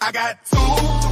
I got two.